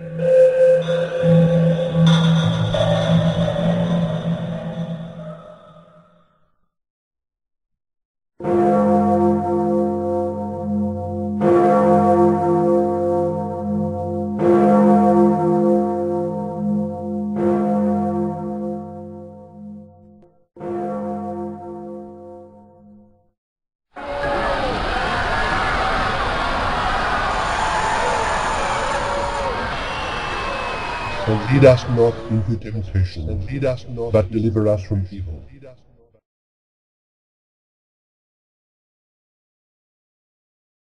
No. And lead us not into temptation, and lead us not, but deliver us from evil.